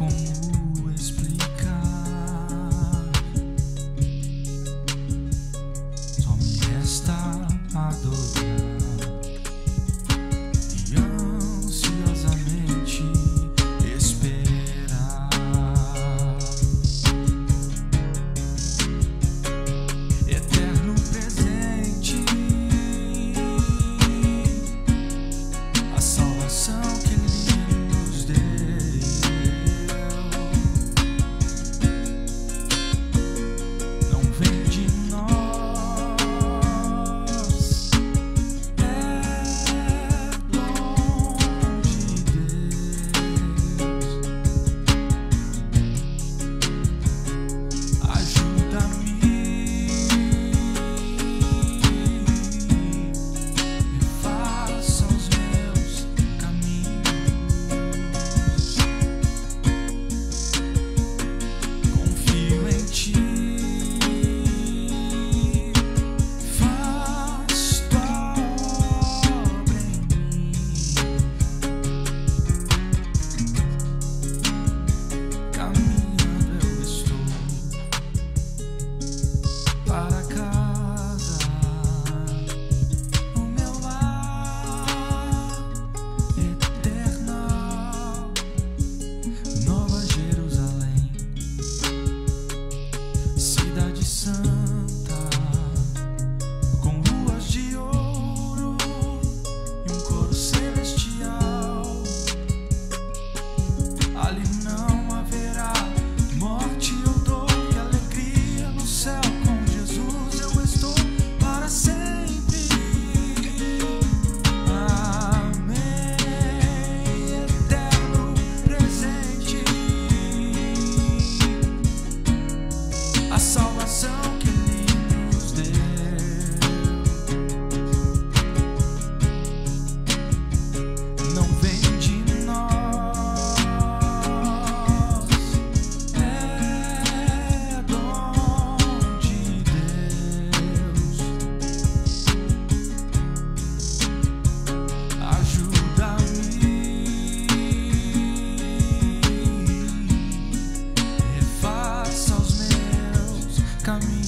com come